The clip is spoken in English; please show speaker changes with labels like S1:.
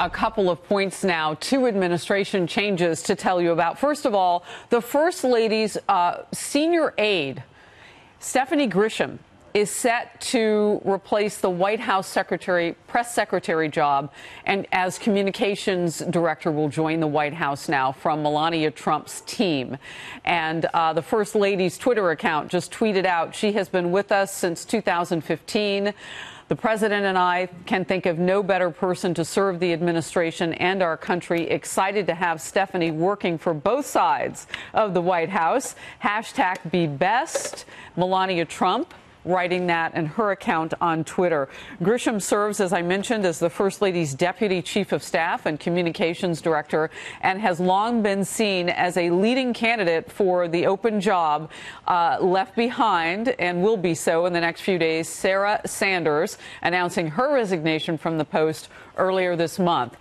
S1: A couple of points now, two administration changes to tell you about. First of all, the First Lady's uh, senior aide, Stephanie Grisham, is set to replace the White House secretary, press secretary job, and as communications director will join the White House now from Melania Trump's team. And uh, the First Lady's Twitter account just tweeted out she has been with us since 2015. The president and I can think of no better person to serve the administration and our country. Excited to have Stephanie working for both sides of the White House. Hashtag be best. Melania Trump writing that in her account on Twitter. Grisham serves, as I mentioned, as the First Lady's Deputy Chief of Staff and Communications Director and has long been seen as a leading candidate for the open job uh, left behind and will be so in the next few days. Sarah Sanders announcing her resignation from the post earlier this month.